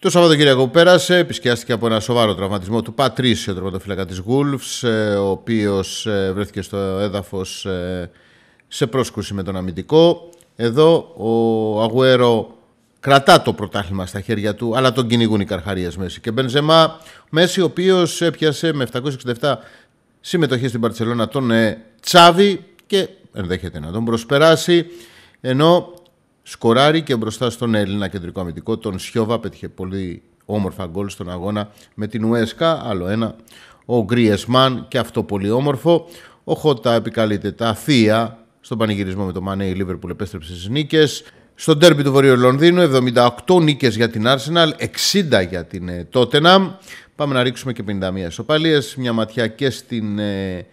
Το Σαββατοκύριακο που πέρασε επισκιάστηκε από ένα σοβαρό τραυματισμό του Πατρίσιο, τερματοφύλακα της Γούλφς, ο οποίος ε, βρέθηκε στο έδαφος ε, σε πρόσκουση με τον αμυντικό. Εδώ ο Αγουέρο κρατά το πρωτάθλημα στα χέρια του, αλλά τον κυνηγούν οι καρχαρίες Μέση. Και Μπενζεμά, Μέση, ο οποίος έπιασε με 767 συμμετοχή στην Παρτσελώνα τον ε, Τσάβη και ενδέχεται να τον προσπεράσει, ενώ σκοράρει και μπροστά στον Έλληνα κεντρικό αμυντικό, τον Σιώβα, πέτυχε πολύ όμορφα γκολ στον αγώνα με την Ουέσκα, άλλο ένα, ο Γκριεσμάν και αυτό πολύ όμορφο. Ο Χώτα επικαλείται τα θεία στον πανηγυρισμό με το Μανέ η Λίβερπουλ επέστρεψε στις νίκες. Στο ντέρμπι του Βορείου Λονδίνου 78 νίκες για την Arsenal, 60 για την Tottenham. Πάμε να ρίξουμε και 51 ισοπαλίες, μια ματιά και στην ε,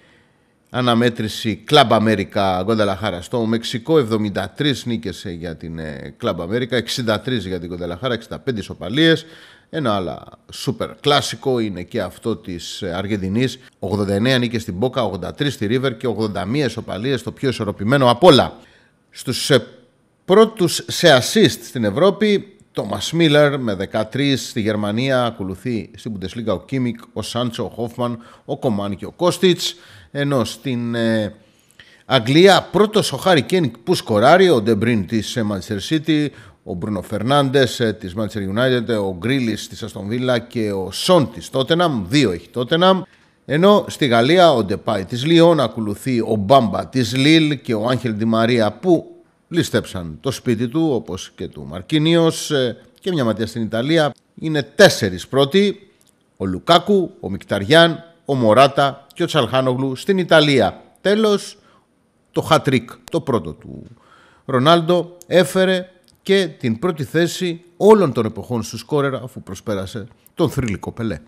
αναμέτρηση Club America Γκονταλαχάρα στο Μεξικό 73 νίκες για την Club America 63 για την Γκονταλαχάρα 65 ισοπαλίες. Ένα άλλο σούπερ κλασικό είναι και αυτό της Αργεντινής. 89 νίκες στην Μπόκα 83 στη River και 81 ισοπαλίες το πιο ισορροπημένο απ' όλα. Στους ε, πρώτους σε assist στην Ευρώπη Τόμας Μίλλερ με 13 στη Γερμανία ακολουθεί στην Bundesliga ο Κίμικ, ο Σάντσο, ο Χόφμαν, ο Κομάν και ο Κόστιτς ενώ στην ε, Αγγλία πρώτος ο Χάρι Κέιν που σκοράρει, ο Ντε Μπρόινε της Manchester City, ο Μπρούνο Φερνάντες ε, της Manchester United, ο Γκρίλις της Αστον Βίλα και ο Σον της Τότεναμ, δύο έχει Τότεναμ. Ενώ στη Γαλλία ο Ντεπάι της Λιόν ακολουθεί ο Μπαμπά της Λιλ και ο Άγχελ Ντι Μαρία που ληστέψαν το σπίτι του όπως και του Μαρκίνιος ε, και μια ματιά στην Ιταλία. Είναι τέσσερις πρώτοι, ο Λουκάκου, ο Μικταριάν, ο Μωράτα και ο Τσαλχάνογλου στην Ιταλία. Τέλος, το χατρίκ, το πρώτο του Ρονάλντο, έφερε και την πρώτη θέση όλων των εποχών στου σκόρερ αφού προσπέρασε τον θρηλυκό Πελέ.